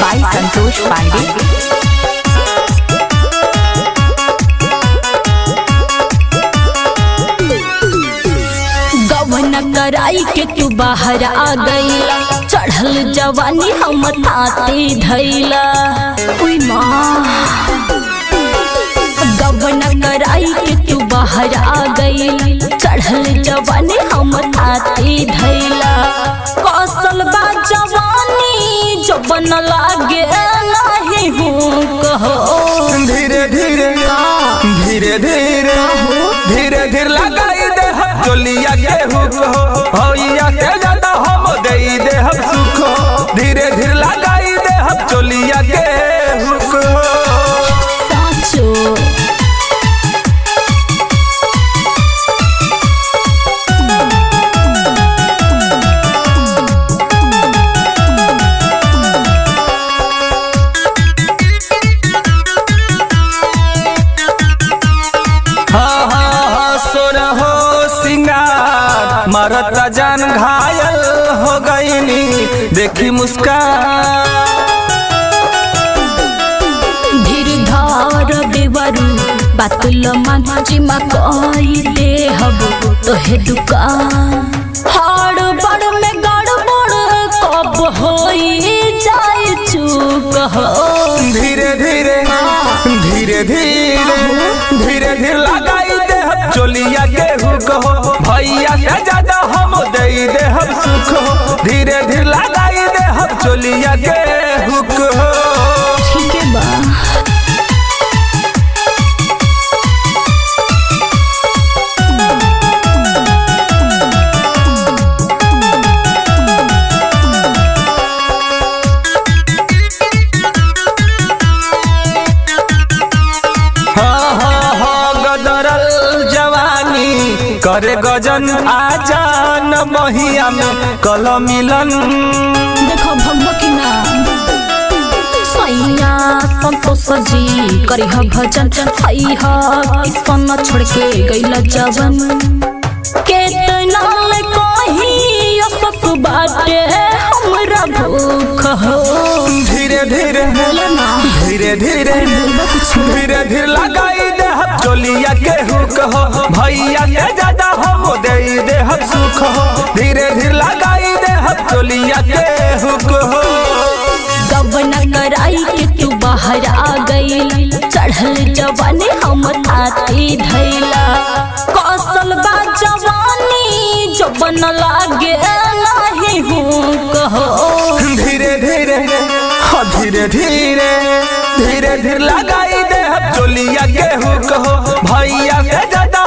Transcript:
पांडे। गवन कराई के तू बाहर आ गई। चढ़ल जवानी हम ताते धैला गवन कराई के तू बाहर आ गई। चढ़ल जवानी हम ताते धैला बन लागे नहीं हूँ, कहो। धीरे धीरे धीरे धीरे धीरे धीरे लगाई दे। चोलिया के मरता जान घायल हो गईनी देखी मुस्कान। धीर धार बातुल माची मा कई दे हब तोहे दुकान। हाड़ बड़ में गड़बड़ कब होई जाए चूक हो। धीरे धीरे धीरे धीरे चोलिया के हुक हो। ठीक है बा करे गजन आजान महिया में कल मिलन। देखो भगवती ना सैया संतोष जी करी ह भजन। हई ह किसन छोड़ के गईला जवन। केतना ले कही असत बाटे हमरा भूख हो। धीरे धीरे धीरे धीरे धीरे धीरे लगाई चोलिया के हुक हो भैया के ज़्यादा हम दे दे हम सुख हो धीरे धीरे लगाई दे हम चोलिया के हुक हो गबन कराई के तू बाहर आ गई चढ़ल जवानी हम ताती धैला कौशल बा जवानी जो बन लागे नहीं हूँ कहो। धीरे धीरे हाँ धीरे धीरे धीरे धीरे लगाई दे गेहूँ कहो भैया से ज़्यादा